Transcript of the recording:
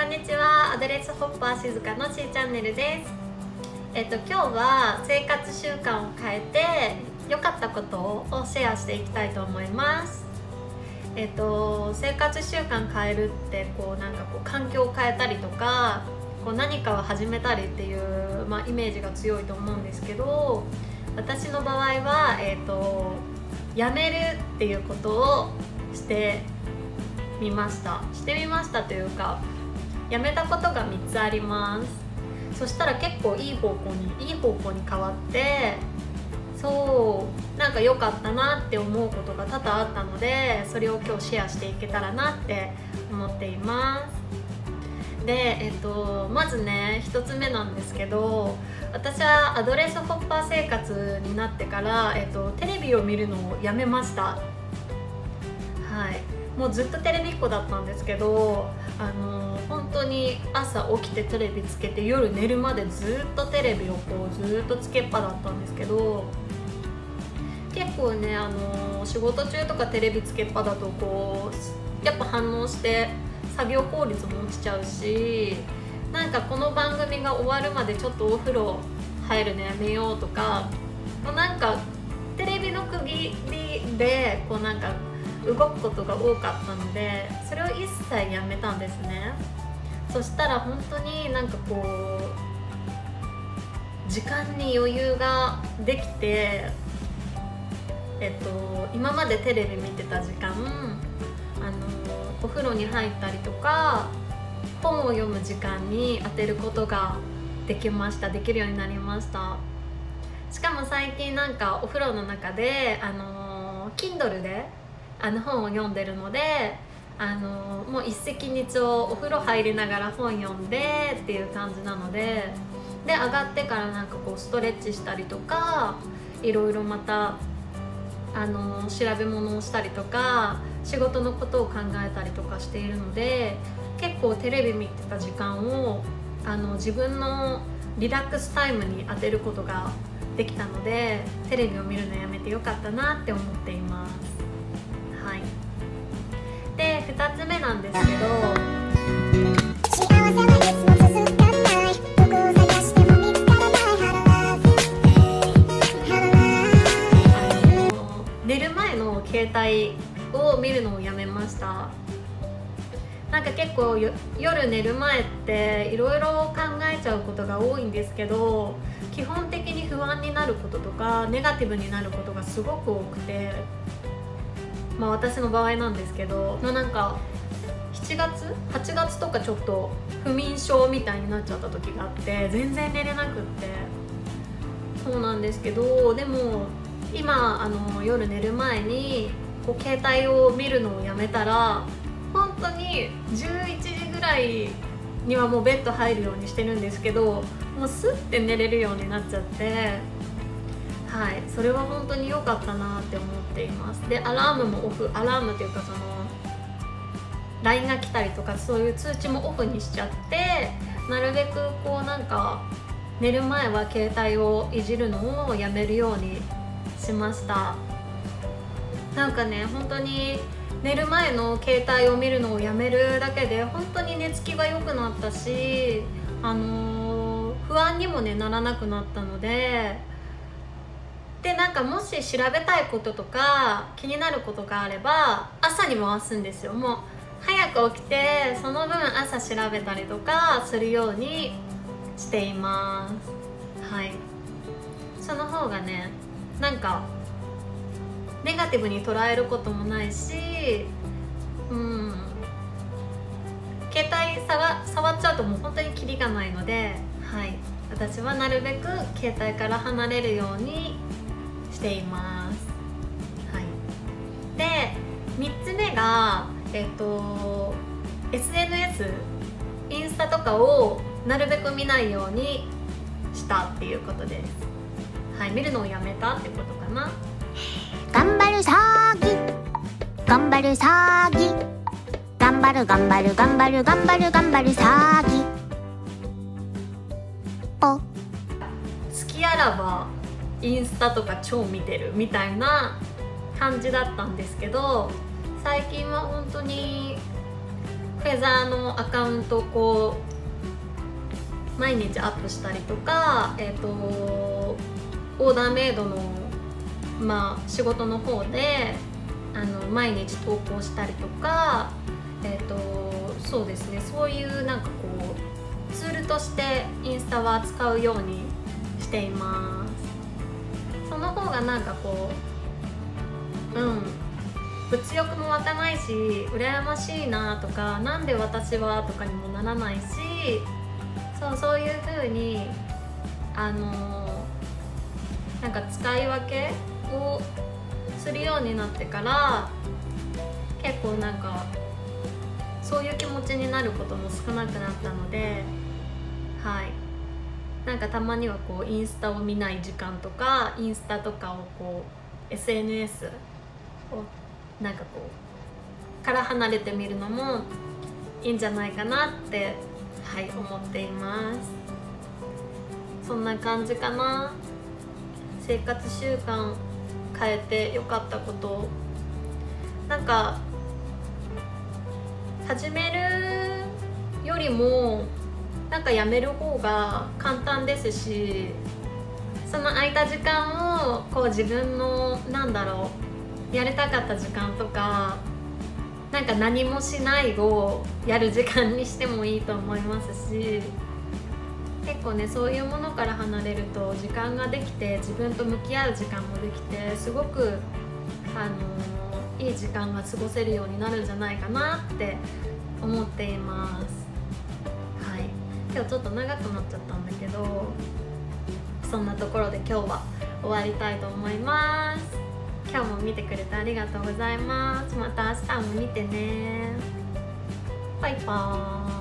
こんにちは。アドレスホッパー静香の C チャンネルです。えっと今日は生活習慣を変えて良かったことをシェアしていきたいと思います。えっと生活習慣変えるってこうなんかこう環境を変えたりとかこう何かを始めたりっていう、まあ、イメージが強いと思うんですけど私の場合は、えーと、やめるっていうことをしてみました。してみましたというかやめたことが3つあります。そしたら結構いい方向にいい方向に変わってそうなんか良かったなって思うことが多々あったのでそれを今日シェアしていけたらなって思っています。で、えっと、まずね1つ目なんですけど私はアドレスホッパー生活になってから、えっと、テレビを見るのをやめました。はい。もうずっとテレビっ子だったんですけどあの本当に朝起きてテレビつけて夜寝るまでずっとテレビをこうずっとつけっぱだったんですけど結構ねあの仕事中とかテレビつけっぱだとこうやっぱ反応して作業効率も落ちちゃうしなんかこの番組が終わるまでちょっとお風呂入るのやめようとかなんかテレビの区切りでこうなんか動くことが多かったのでそれを一切やめたんですね。そしたら本当になんかこう時間に余裕ができてえっと今までテレビ見てた時間あのお風呂に入ったりとか本を読む時間に当てることができました。できるようになりました。しかも最近なんかお風呂の中であの Kindle であの本を読んでるのであのもう一石二鳥お風呂入りながら本読んでっていう感じなのでで上がってからなんかこうストレッチしたりとかいろいろまたあの調べ物をしたりとか仕事のことを考えたりとかしているので結構テレビ見てた時間をあの自分のリラックスタイムに当てることができたのでテレビを見るのやめてよかったなって思っています。はい。で2つ目なんですけど寝る前の携帯を見るのをやめました。なんか結構夜寝る前っていろいろ考えちゃうことが多いんですけど基本的に不安になることとかネガティブになることがすごく多くて。まあ、私の場合なんですけど、まあ、なんか7月？8月とかちょっと不眠症みたいになっちゃった時があって全然寝れなくって。そうなんですけどでも今あの夜寝る前にこう携帯を見るのをやめたら本当に11時ぐらいにはもうベッド入るようにしてるんですけどもうスッて寝れるようになっちゃってはいそれは本当に良かったなって思っています。でアラームもオフアラームっていうかその LINE が来たりとかそういう通知もオフにしちゃってなるべくこうなんか寝る前は携帯をいじるのをやめるようにしました。なんかね本当に寝る前の携帯を見るのをやめるだけで本当に寝つきが良くなったしあのー、不安にもねならなくなったのででなんかもし調べたいこととか気になることがあれば朝に回すんですよ。もう早く起きてその分朝調べたりとかするようにしています。はい。その方がねなんかネガティブに捉えることもないしうん。携帯触触っちゃうともう本当にキリがないのではい。私はなるべく携帯から離れるようにしています、はい、で3つ目がえっと SNS インスタとかをなるべく見ないようにしたっていうことです。はい見るのをやめたってことかな。頑張る詐欺頑張る詐欺頑張る頑張る頑張る頑張る頑張る詐欺お好きあらばインスタとか超見てるみたいな感じだったんですけど最近は本当にフェザーのアカウントをこう毎日アップしたりとか、えーと、オーダーメイドの、まあ、仕事の方であの毎日投稿したりとか、えーと、そうですねそういうなんかこうツールとしてインスタは使うようにしています。その方がなんかこううん物欲も湧かないし羨ましいなとか何で私はとかにもならないしそうそういう風にあのなんか使い分けをするようになってから結構なんかそういう気持ちになることも少なくなったのではい。なんかたまにはこうインスタを見ない時間とかインスタとかをこう SNS をなんかこうから離れてみるのもいいんじゃないかなってはい思っています。そんな感じかな。生活習慣変えてよかったこと。なんか始めるよりもなんかやめる方が簡単ですしその空いた時間をこう自分のなんだろうやりたかった時間とかなんか何もしないをやる時間にしてもいいと思いますし結構ねそういうものから離れると時間ができて自分と向き合う時間もできてすごくあのいい時間が過ごせるようになるんじゃないかなって思っています。今日ちょっと長くなっちゃったんだけどそんなところで今日は終わりたいと思います。今日も見てくれてありがとうございます。また明日も見てね。バイバーイ。